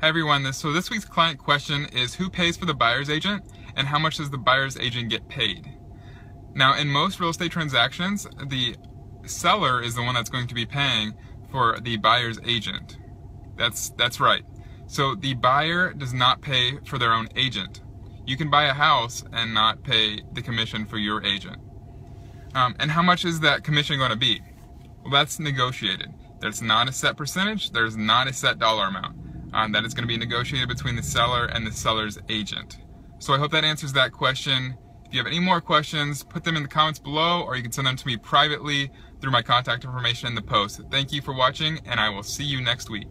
Hi everyone, this, so this week's client question is who pays for the buyer's agent and how much does the buyer's agent get paid? Now in most real estate transactions, the seller is the one that's going to be paying for the buyer's agent. That's, that's right. So the buyer does not pay for their own agent. You can buy a house and not pay the commission for your agent. Um, and how much is that commission going to be? Well, that's negotiated. There's not a set percentage, there's not a set dollar amount um, that is going to be negotiated between the seller and the seller's agent. So I hope that answers that question. If you have any more questions, put them in the comments below or you can send them to me privately through my contact information in the post. Thank you for watching and I will see you next week.